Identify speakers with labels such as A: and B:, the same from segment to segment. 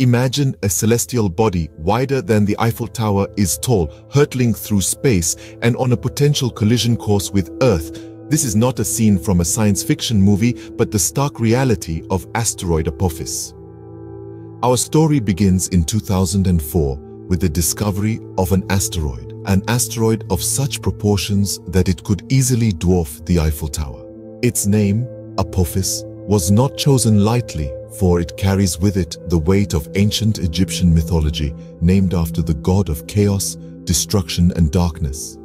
A: Imagine a celestial body wider than the Eiffel Tower is tall, hurtling through space and on a potential collision course with Earth. This is not a scene from a science fiction movie, but the stark reality of asteroid Apophis. Our story begins in 2004 with the discovery of an asteroid, an asteroid of such proportions that it could easily dwarf the Eiffel Tower. Its name, Apophis, was not chosen lightly for it carries with it the weight of ancient Egyptian mythology named after the god of chaos, destruction and darkness.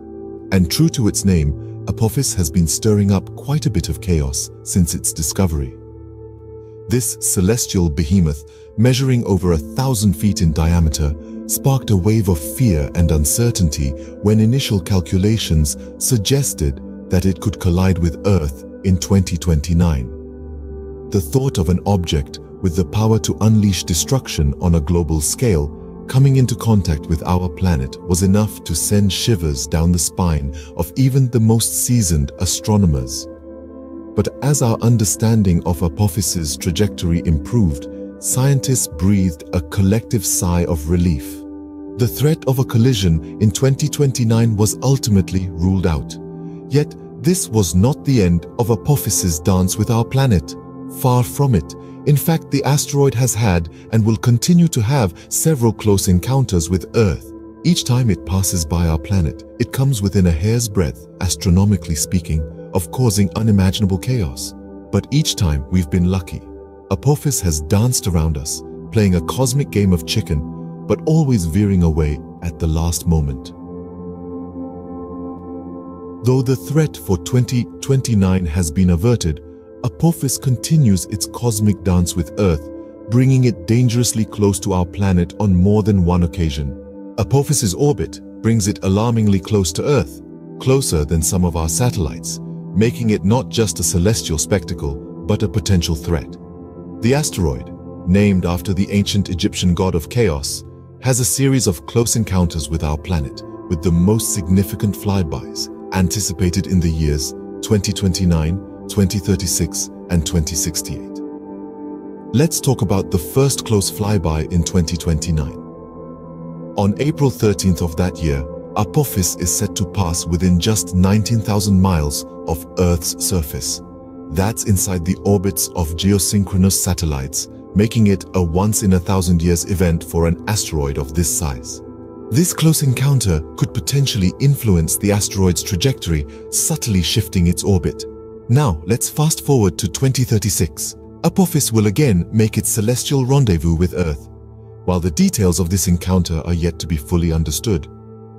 A: And true to its name, Apophis has been stirring up quite a bit of chaos since its discovery. This celestial behemoth, measuring over a thousand feet in diameter, sparked a wave of fear and uncertainty when initial calculations suggested that it could collide with Earth in 2029. The thought of an object with the power to unleash destruction on a global scale coming into contact with our planet was enough to send shivers down the spine of even the most seasoned astronomers. But as our understanding of Apophis's trajectory improved, scientists breathed a collective sigh of relief. The threat of a collision in 2029 was ultimately ruled out. Yet, this was not the end of Apophis's dance with our planet. Far from it. In fact, the asteroid has had and will continue to have several close encounters with Earth. Each time it passes by our planet, it comes within a hair's breadth, astronomically speaking, of causing unimaginable chaos. But each time we've been lucky. Apophis has danced around us, playing a cosmic game of chicken, but always veering away at the last moment. Though the threat for 2029 has been averted, Apophis continues its cosmic dance with Earth, bringing it dangerously close to our planet on more than one occasion. Apophis's orbit brings it alarmingly close to Earth, closer than some of our satellites, making it not just a celestial spectacle, but a potential threat. The asteroid, named after the ancient Egyptian god of chaos, has a series of close encounters with our planet, with the most significant flybys anticipated in the years 2029, 2036, and 2068. Let's talk about the first close flyby in 2029. On April 13th of that year, Apophis is set to pass within just 19,000 miles of Earth's surface. That's inside the orbits of geosynchronous satellites, making it a once-in-a-thousand years event for an asteroid of this size. This close encounter could potentially influence the asteroid's trajectory, subtly shifting its orbit. Now, let's fast forward to 2036. Apophis will again make its celestial rendezvous with Earth. While the details of this encounter are yet to be fully understood,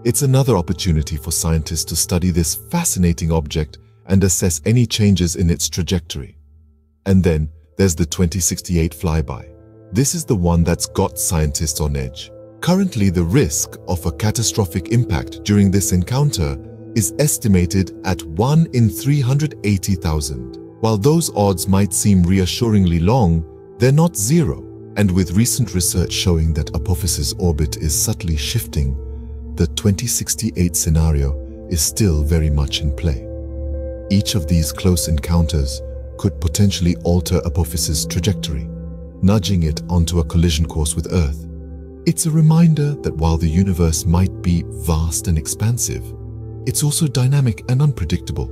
A: it's another opportunity for scientists to study this fascinating object and assess any changes in its trajectory. And then there's the 2068 flyby. This is the one that's got scientists on edge. Currently, the risk of a catastrophic impact during this encounter is estimated at 1 in 380,000. While those odds might seem reassuringly long, they're not zero. And with recent research showing that Apophis's orbit is subtly shifting, the 2068 scenario is still very much in play. Each of these close encounters could potentially alter Apophis's trajectory, nudging it onto a collision course with Earth. It's a reminder that while the universe might be vast and expansive, it's also dynamic and unpredictable.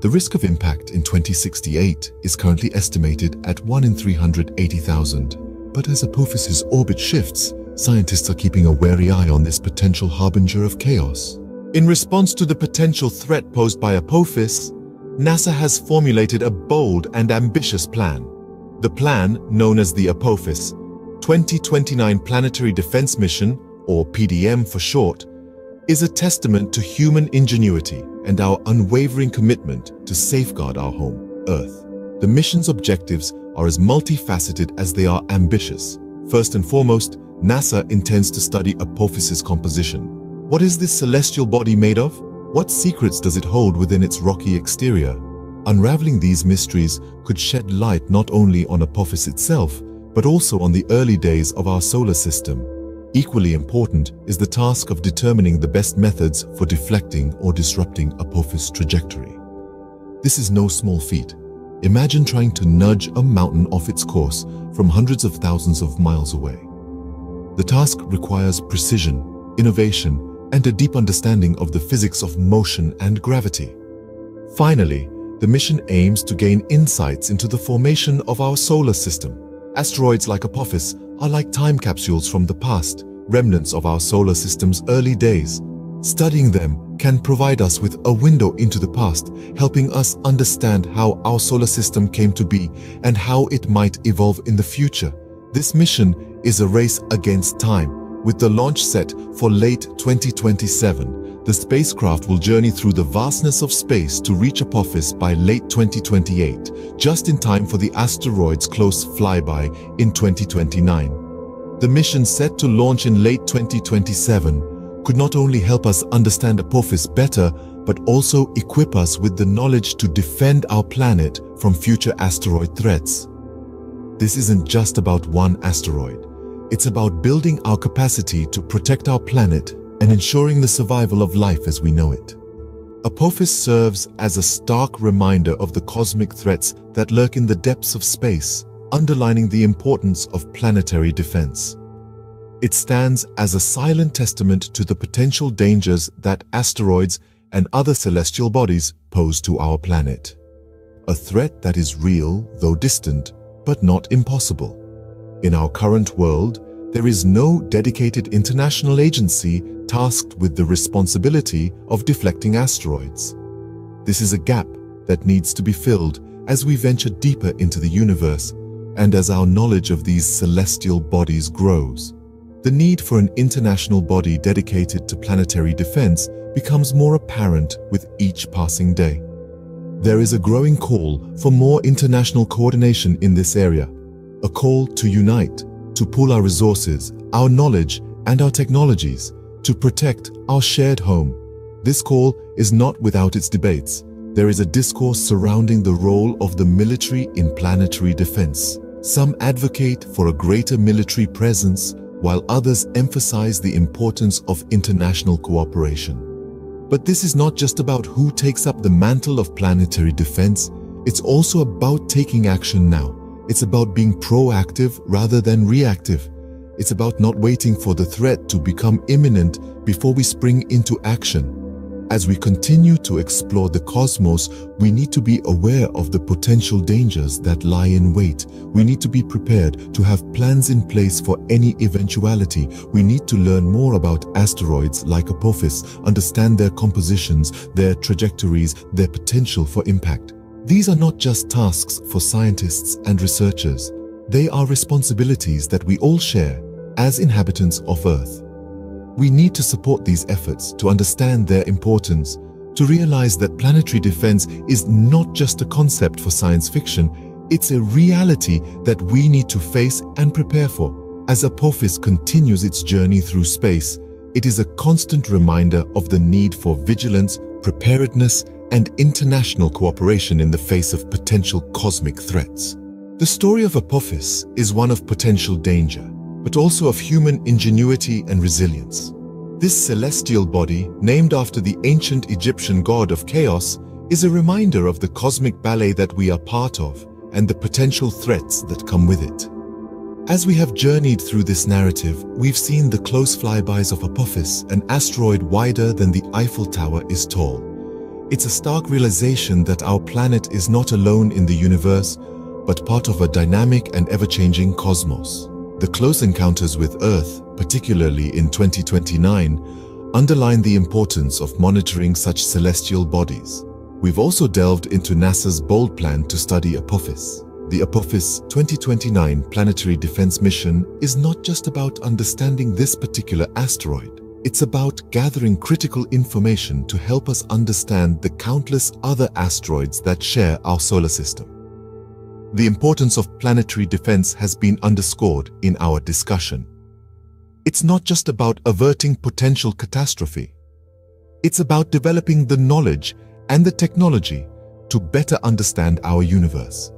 A: The risk of impact in 2068 is currently estimated at 1 in 380,000. But as Apophis's orbit shifts, scientists are keeping a wary eye on this potential harbinger of chaos. In response to the potential threat posed by Apophis, NASA has formulated a bold and ambitious plan. The plan, known as the Apophis 2029 Planetary Defense Mission, or PDM for short, is a testament to human ingenuity and our unwavering commitment to safeguard our home, Earth. The mission's objectives are as multifaceted as they are ambitious. First and foremost, NASA intends to study Apophis's composition. What is this celestial body made of? What secrets does it hold within its rocky exterior? Unraveling these mysteries could shed light not only on Apophis itself, but also on the early days of our solar system. Equally important is the task of determining the best methods for deflecting or disrupting Apophis' trajectory. This is no small feat. Imagine trying to nudge a mountain off its course from hundreds of thousands of miles away. The task requires precision, innovation, and a deep understanding of the physics of motion and gravity. Finally, the mission aims to gain insights into the formation of our solar system. Asteroids like Apophis are like time capsules from the past, remnants of our solar system's early days. Studying them can provide us with a window into the past, helping us understand how our solar system came to be and how it might evolve in the future. This mission is a race against time, with the launch set for late 2027 the spacecraft will journey through the vastness of space to reach Apophis by late 2028, just in time for the asteroid's close flyby in 2029. The mission set to launch in late 2027 could not only help us understand Apophis better, but also equip us with the knowledge to defend our planet from future asteroid threats. This isn't just about one asteroid. It's about building our capacity to protect our planet and ensuring the survival of life as we know it. Apophis serves as a stark reminder of the cosmic threats that lurk in the depths of space, underlining the importance of planetary defense. It stands as a silent testament to the potential dangers that asteroids and other celestial bodies pose to our planet. A threat that is real, though distant, but not impossible. In our current world, there is no dedicated international agency tasked with the responsibility of deflecting asteroids. This is a gap that needs to be filled as we venture deeper into the universe and as our knowledge of these celestial bodies grows. The need for an international body dedicated to planetary defense becomes more apparent with each passing day. There is a growing call for more international coordination in this area, a call to unite to pool our resources, our knowledge, and our technologies to protect our shared home. This call is not without its debates. There is a discourse surrounding the role of the military in planetary defense. Some advocate for a greater military presence, while others emphasize the importance of international cooperation. But this is not just about who takes up the mantle of planetary defense, it's also about taking action now. It's about being proactive rather than reactive. It's about not waiting for the threat to become imminent before we spring into action. As we continue to explore the cosmos, we need to be aware of the potential dangers that lie in wait. We need to be prepared to have plans in place for any eventuality. We need to learn more about asteroids like Apophis, understand their compositions, their trajectories, their potential for impact. These are not just tasks for scientists and researchers. They are responsibilities that we all share as inhabitants of Earth. We need to support these efforts to understand their importance, to realize that planetary defense is not just a concept for science fiction, it's a reality that we need to face and prepare for. As Apophis continues its journey through space, it is a constant reminder of the need for vigilance, preparedness, and international cooperation in the face of potential cosmic threats. The story of Apophis is one of potential danger, but also of human ingenuity and resilience. This celestial body, named after the ancient Egyptian god of chaos, is a reminder of the cosmic ballet that we are part of and the potential threats that come with it. As we have journeyed through this narrative, we've seen the close flybys of Apophis, an asteroid wider than the Eiffel Tower is tall. It's a stark realization that our planet is not alone in the universe, but part of a dynamic and ever-changing cosmos. The close encounters with Earth, particularly in 2029, underline the importance of monitoring such celestial bodies. We've also delved into NASA's bold plan to study Apophis. The Apophis 2029 planetary defense mission is not just about understanding this particular asteroid. It's about gathering critical information to help us understand the countless other asteroids that share our solar system. The importance of planetary defense has been underscored in our discussion. It's not just about averting potential catastrophe. It's about developing the knowledge and the technology to better understand our universe.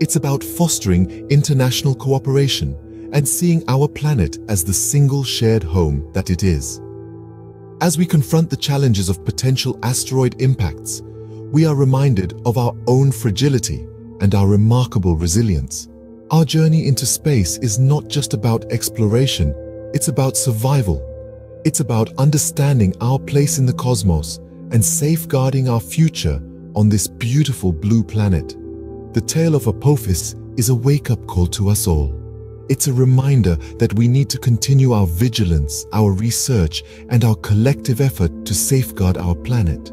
A: It's about fostering international cooperation and seeing our planet as the single shared home that it is. As we confront the challenges of potential asteroid impacts, we are reminded of our own fragility and our remarkable resilience. Our journey into space is not just about exploration, It's about survival. It's about understanding our place in the cosmos and safeguarding our future on this beautiful blue planet. The tale of Apophis is a wake-up call to us all. It's a reminder that we need to continue our vigilance, our research, and our collective effort to safeguard our planet.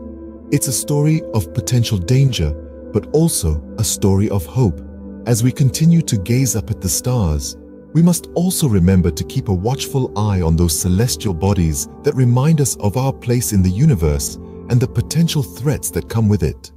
A: It's a story of potential danger, but also a story of hope. As we continue to gaze up at the stars, we must also remember to keep a watchful eye on those celestial bodies that remind us of our place in the universe and the potential threats that come with it.